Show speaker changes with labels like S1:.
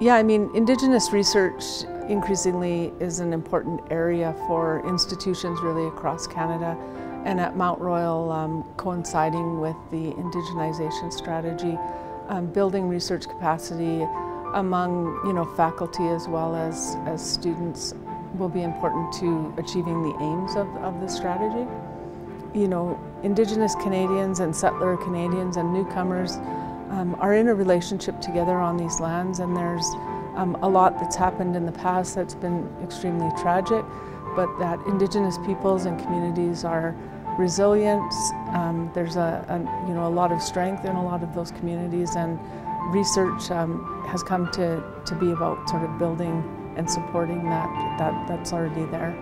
S1: Yeah, I mean, Indigenous research increasingly is an important area for institutions really across Canada. And at Mount Royal, um, coinciding with the indigenization strategy, um, building research capacity among you know, faculty as well as, as students will be important to achieving the aims of, of the strategy. You know, Indigenous Canadians and settler Canadians and newcomers um, are in a relationship together on these lands and there's um, a lot that's happened in the past that's been extremely tragic, but that Indigenous peoples and communities are resilient. Um, there's a, a, you know, a lot of strength in a lot of those communities and research um, has come to, to be about sort of building and supporting that, that that's already there.